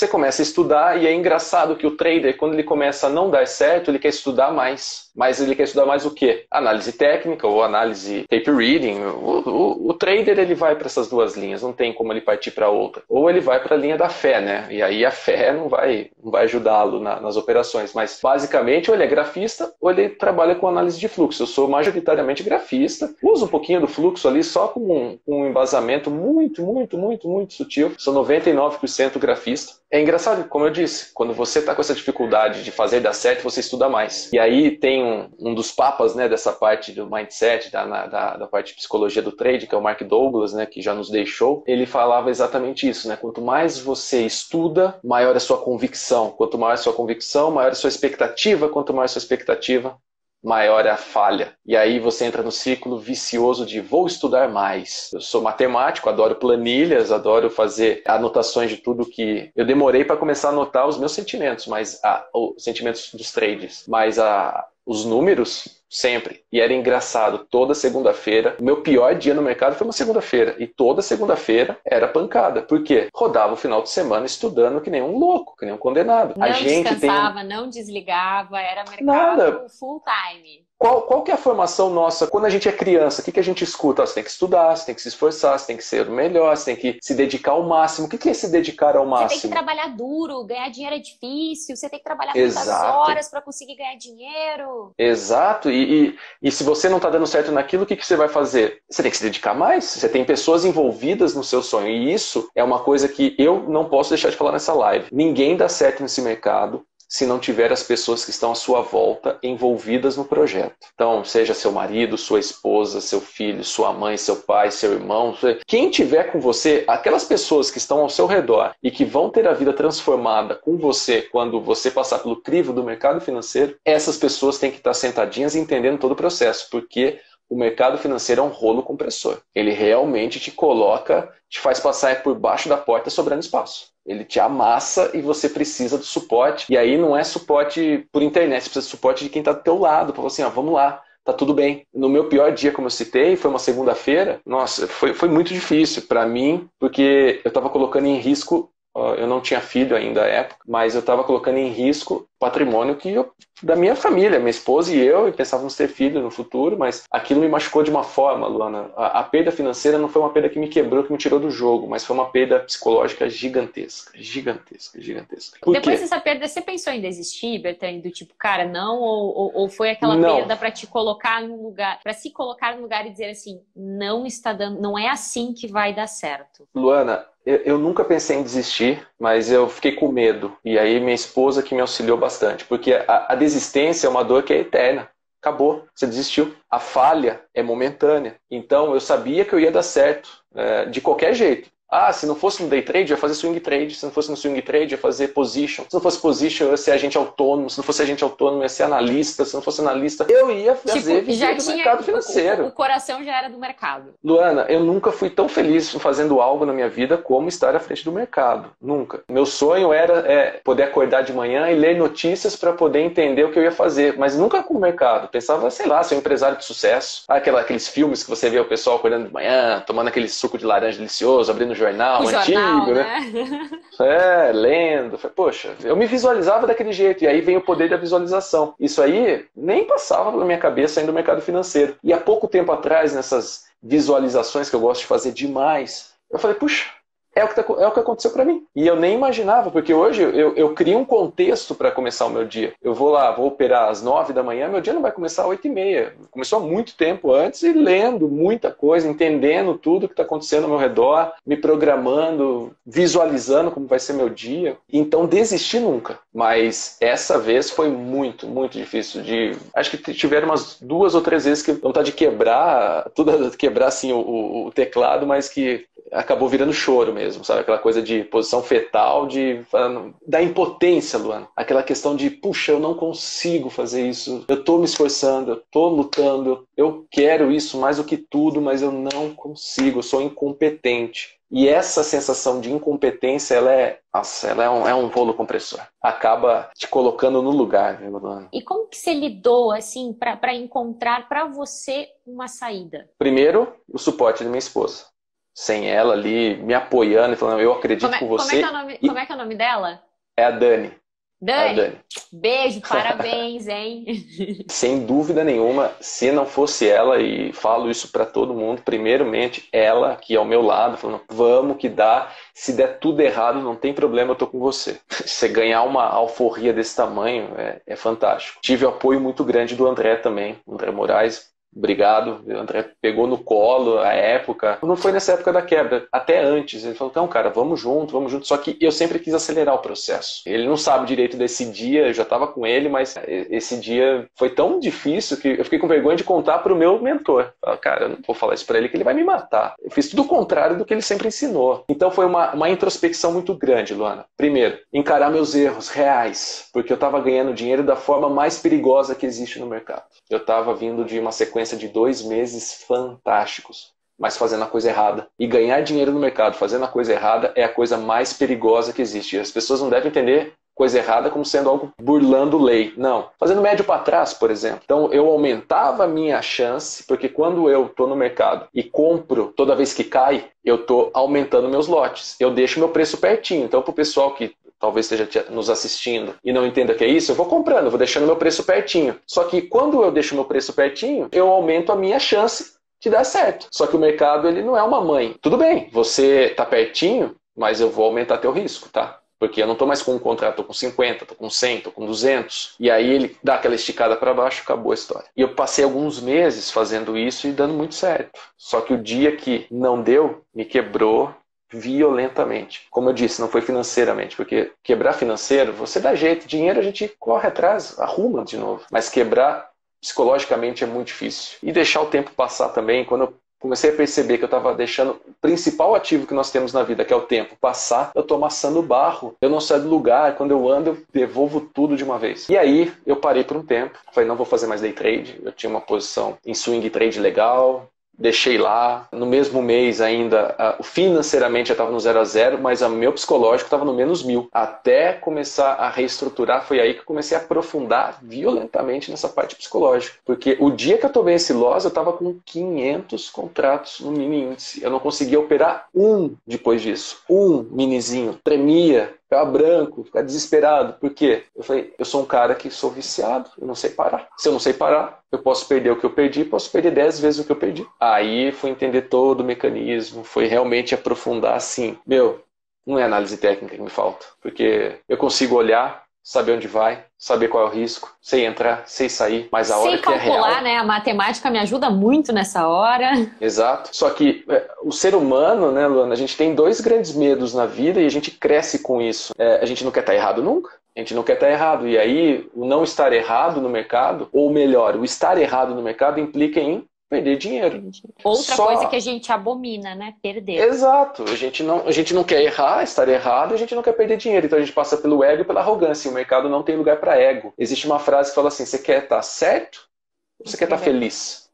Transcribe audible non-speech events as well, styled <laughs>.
Você começa a estudar e é engraçado que o trader, quando ele começa a não dar certo, ele quer estudar mais. Mas ele quer estudar mais o quê? Análise técnica ou análise tape reading. O, o, o trader ele vai para essas duas linhas, não tem como ele partir para outra. Ou ele vai para a linha da fé, né? E aí a fé não vai, não vai ajudá-lo na, nas operações. Mas basicamente, ou ele é grafista ou ele trabalha com análise de fluxo. Eu sou majoritariamente grafista, uso um pouquinho do fluxo ali só com um, um embasamento muito, muito, muito, muito sutil. Sou 99% grafista. É engraçado, como eu disse, quando você está com essa dificuldade de fazer dar certo, você estuda mais. E aí tem um, um dos papas né, dessa parte do mindset, da, da, da, parte de psicologia do trade, que é o Mark Douglas, né, que já nos deixou. Ele falava exatamente isso, né? Quanto mais você estuda, maior é a sua convicção. Quanto maior é a sua convicção, maior é a sua expectativa. Quanto maior é a sua expectativa, maior é a falha. E aí você entra no ciclo vicioso de vou estudar mais. Eu sou matemático, adoro planilhas, adoro fazer anotações de tudo que eu demorei para começar a anotar os meus sentimentos, mas a, os sentimentos dos trades, mas a, os números sempre. E era engraçado, toda segunda-feira, o meu pior dia no mercado foi uma segunda-feira. E toda segunda-feira era pancada. Por quê? Rodava o final de semana estudando que nem um louco, que nem um condenado. Não a gente descansava, tem... não desligava, era mercado Nada. full time. Qual, qual que é a formação nossa quando a gente é criança? O que, que a gente escuta? Você tem que estudar, você tem que se esforçar, você tem que ser o melhor, você tem que se dedicar ao máximo. O que, que é se dedicar ao máximo? Você tem que trabalhar duro, ganhar dinheiro é difícil, você tem que trabalhar muitas horas para conseguir ganhar dinheiro. Exato, e, e, e se você não está dando certo naquilo, o que, que você vai fazer? Você tem que se dedicar mais, você tem pessoas envolvidas no seu sonho, e isso é uma coisa que eu não posso deixar de falar nessa live. Ninguém dá certo nesse mercado se não tiver as pessoas que estão à sua volta envolvidas no projeto. Então, seja seu marido, sua esposa, seu filho, sua mãe, seu pai, seu irmão, quem tiver com você, aquelas pessoas que estão ao seu redor e que vão ter a vida transformada com você quando você passar pelo crivo do mercado financeiro, essas pessoas têm que estar sentadinhas entendendo todo o processo, porque o mercado financeiro é um rolo compressor. Ele realmente te coloca, te faz passar por baixo da porta sobrando espaço. Ele te amassa e você precisa do suporte. E aí não é suporte por internet, você precisa de suporte de quem está do teu lado, para assim, ó, vamos lá, tá tudo bem. No meu pior dia, como eu citei, foi uma segunda-feira. Nossa, foi, foi muito difícil para mim, porque eu estava colocando em risco eu não tinha filho ainda à época, mas eu estava colocando em risco patrimônio que eu, da minha família, minha esposa e eu, e pensávamos ter filho no futuro, mas aquilo me machucou de uma forma, Luana. A, a, perda financeira não foi uma perda que me quebrou, que me tirou do jogo, mas foi uma perda psicológica gigantesca, gigantesca, gigantesca. Por Depois quê? dessa perda, você pensou em desistir, Bertrand, do tipo, cara, não? Ou, ou, ou foi aquela não. perda para te colocar no lugar, para se colocar no lugar e dizer assim, não está dando, não é assim que vai dar certo? Luana, eu, eu, nunca pensei em desistir, mas eu fiquei com medo. E aí minha esposa que me auxiliou bastante, porque a, a desistência é uma dor que é eterna. Acabou, você desistiu. A falha é momentânea. Então eu sabia que eu ia dar certo, é, de qualquer jeito. Ah, se não fosse no day trade, eu ia fazer swing trade. Se não fosse no swing trade, eu ia fazer position. Se não fosse position, eu ia ser agente autônomo. Se não fosse agente autônomo, eu ia ser analista. Se não fosse analista, eu ia fazer tipo, já do tinha, mercado financeiro. O, o, coração já era do mercado. Luana, eu nunca fui tão feliz fazendo algo na minha vida como estar à frente do mercado. Nunca. Meu sonho era é, poder acordar de manhã e ler notícias para poder entender o que eu ia fazer, mas nunca com o mercado. Pensava, sei lá, ser um empresário de sucesso. Aquela, aqueles filmes que você vê o pessoal acordando de manhã, tomando aquele suco de laranja delicioso, abrindo jornal, o antigo, jornal, né? né? É, lendo. Poxa, eu me visualizava daquele jeito. E aí vem o poder da visualização. Isso aí nem passava pela minha cabeça ainda no mercado financeiro. E há pouco tempo atrás, nessas visualizações que eu gosto de fazer demais, eu falei, puxa, é o que, tá, é o que aconteceu para mim. E eu nem imaginava, porque hoje eu, eu crio um contexto para começar o meu dia. Eu vou lá, vou operar às nove da manhã, meu dia não vai começar às oito e meia. Começou há muito tempo antes e lendo muita coisa, entendendo tudo que está acontecendo ao meu redor, me programando, visualizando como vai ser meu dia. Então desisti nunca. Mas essa vez foi muito, muito difícil. De, acho que tiveram umas duas ou três vezes que vontade de quebrar, tudo quebrar assim o, o teclado, mas que acabou virando choro mesmo, sabe? Aquela coisa de posição fetal, de da impotência, Luana. Aquela questão de, puxa, eu não consigo fazer isso. Eu tô me esforçando, eu tô lutando, eu quero isso mais do que tudo, mas eu não consigo, eu sou incompetente. E essa sensação de incompetência, ela é, nossa, ela é um, é um rolo compressor. Acaba te colocando no lugar, viu, Luana? E como que você lidou, assim, para encontrar para você uma saída? Primeiro, o suporte da minha esposa sem ela ali me apoiando e falando, eu acredito como é, com você. Como é, que é o nome, e... como é, que é o nome dela? É a Dani. Dani, Dani. beijo, <laughs> parabéns, hein? <laughs> Sem dúvida nenhuma, se não fosse ela, e falo isso para todo mundo, primeiramente ela aqui ao meu lado, falando, vamos que dá, se der tudo errado, não tem problema, eu tô com você. <laughs> Você ganhar uma alforria desse tamanho é, é fantástico. Tive apoio muito grande do André também, André Moraes, Obrigado. O André pegou no colo a época. Não foi nessa época da quebra, até antes. Ele falou: não, cara, vamos junto, vamos junto. Só que eu sempre quis acelerar o processo. Ele não sabe direito desse dia, eu já estava com ele, mas esse dia foi tão difícil que eu fiquei com vergonha de contar para o meu mentor. Falei, cara, eu não vou falar isso para ele que ele vai me matar. Eu fiz tudo o contrário do que ele sempre ensinou. Então foi uma, uma introspecção muito grande, Luana. Primeiro, encarar meus erros reais, porque eu estava ganhando dinheiro da forma mais perigosa que existe no mercado. Eu estava vindo de uma sequência sequência de dois meses fantásticos, mas fazendo a coisa errada. E ganhar dinheiro no mercado fazendo a coisa errada é a coisa mais perigosa que existe. As pessoas não devem entender coisa errada como sendo algo burlando lei. Não. Fazendo médio para trás, por exemplo. Então eu aumentava a minha chance, porque quando eu estou no mercado e compro toda vez que cai, eu estou aumentando meus lotes. Eu deixo meu preço pertinho. Então, para o pessoal que talvez esteja nos assistindo e não entenda que é isso, eu vou comprando, vou deixando meu preço pertinho. Só que quando eu deixo meu preço pertinho, eu aumento a minha chance de dar certo. Só que o mercado ele não é uma mãe. Tudo bem, você está pertinho, mas eu vou aumentar teu risco, tá? Porque eu não estou mais com um contrato, estou com 50, estou com 100, estou com 200. E aí ele dá aquela esticada para baixo, acabou a história. E eu passei alguns meses fazendo isso e dando muito certo. Só que o dia que não deu, me quebrou violentamente. Como eu disse, não foi financeiramente, porque quebrar financeiro, você dá jeito, dinheiro a gente corre atrás, arruma de novo. Mas quebrar psicologicamente é muito difícil. E deixar o tempo passar também, quando eu comecei a perceber que eu estava deixando o principal ativo que nós temos na vida, que é o tempo, passar, eu estou amassando barro. Eu não saio do lugar, quando eu ando, eu devolvo tudo de uma vez. E aí eu parei por um tempo, falei, não vou fazer mais day trade. Eu tinha uma posição em swing trade legal, deixei lá. No mesmo mês ainda, financeiramente eu estava no zero a zero, mas o meu psicológico estava no menos mil. Até começar a reestruturar, foi aí que eu comecei a aprofundar violentamente nessa parte psicológica. Porque o dia que eu tomei esse loss, eu estava com 500 contratos no mini índice. Eu não conseguia operar um depois disso. Um minizinho. Tremia, ficar branco, ficar desesperado. Por quê? Eu falei, eu sou um cara que sou viciado, eu não sei parar. Se eu não sei parar, eu posso perder o que eu perdi, posso perder 10 vezes o que eu perdi. Aí foi entender todo o mecanismo, foi realmente aprofundar assim. Meu, não é análise técnica que me falta, porque eu consigo olhar, saber onde vai, saber qual é o risco, sei entrar, sei sair, mas a hora que calcular, é real... calcular, né? A matemática me ajuda muito nessa hora. Exato. Só que é, o ser humano, né, Luana, a gente tem dois grandes medos na vida e a gente cresce com isso. É, a gente não quer estar errado nunca. A gente não quer estar errado. E aí, o não estar errado no mercado, ou melhor, o estar errado no mercado implica em perder dinheiro. Outra Só... coisa que a gente abomina, né? Perder. Exato. A gente, não, a gente não quer errar, estar errado, a gente não quer perder dinheiro. Então a gente passa pelo ego e pela arrogância. E o mercado não tem lugar para ego. Existe uma frase que fala assim: você quer estar certo ou você quer estar feliz?